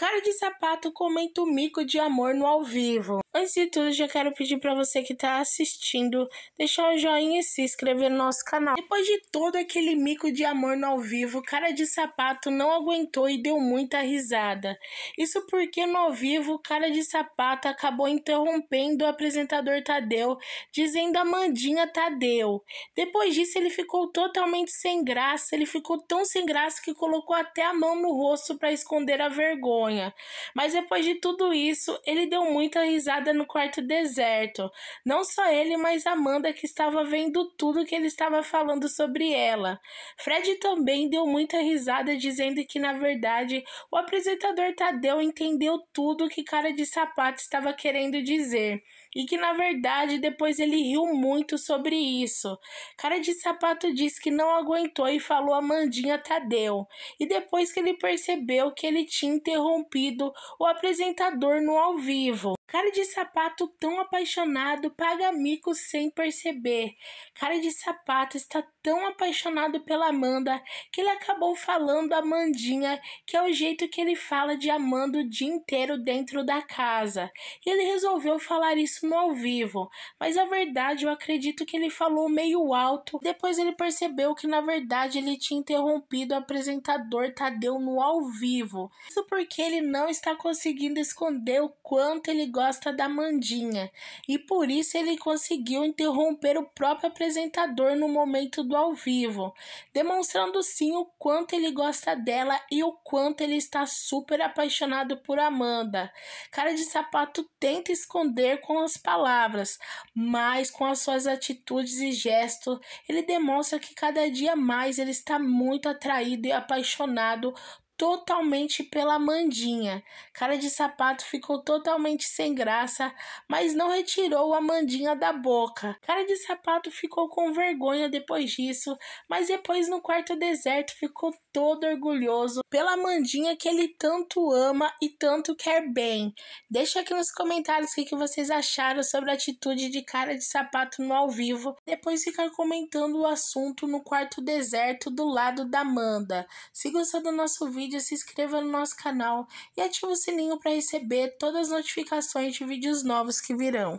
Cara de sapato comenta o mico de amor no ao vivo. Antes de tudo, já quero pedir para você que está assistindo deixar um joinha e se inscrever no nosso canal. Depois de todo aquele mico de amor no ao vivo, cara de sapato não aguentou e deu muita risada. Isso porque no ao vivo, cara de sapato acabou interrompendo o apresentador Tadeu, dizendo a Mandinha Tadeu. Depois disso, ele ficou totalmente sem graça, ele ficou tão sem graça que colocou até a mão no rosto para esconder a vergonha. Mas depois de tudo isso, ele deu muita risada no quarto deserto. Não só ele, mas Amanda que estava vendo tudo que ele estava falando sobre ela. Fred também deu muita risada dizendo que na verdade o apresentador Tadeu entendeu tudo que cara de sapato estava querendo dizer e que na verdade depois ele riu muito sobre isso. Cara de sapato disse que não aguentou e falou a Mandinha Tadeu. E depois que ele percebeu que ele tinha interrompido o apresentador no ao vivo. Cara de sapato tão apaixonado paga mico sem perceber. Cara de sapato está tão apaixonado pela Amanda que ele acabou falando a Mandinha, que é o jeito que ele fala de Amanda o dia inteiro dentro da casa. E ele resolveu falar isso no ao vivo, mas a verdade eu acredito que ele falou meio alto. Depois ele percebeu que na verdade ele tinha interrompido o apresentador Tadeu no ao vivo. Isso porque ele não está conseguindo esconder o quanto ele gosta gosta da Mandinha e por isso ele conseguiu interromper o próprio apresentador no momento do ao vivo, demonstrando sim o quanto ele gosta dela e o quanto ele está super apaixonado por Amanda. Cara de sapato tenta esconder com as palavras, mas com as suas atitudes e gestos, ele demonstra que cada dia mais ele está muito atraído e apaixonado totalmente pela Mandinha. Cara de sapato ficou totalmente sem graça, mas não retirou a Mandinha da boca. Cara de sapato ficou com vergonha depois disso, mas depois no quarto deserto ficou todo orgulhoso pela Mandinha que ele tanto ama e tanto quer bem. Deixa aqui nos comentários o que, vocês acharam sobre a atitude de cara de sapato no ao vivo. Depois ficar comentando o assunto no quarto deserto do lado da Amanda. Se gostou do nosso vídeo, vídeo, se inscreva no nosso canal e ative o sininho para receber todas as notificações de vídeos novos que virão.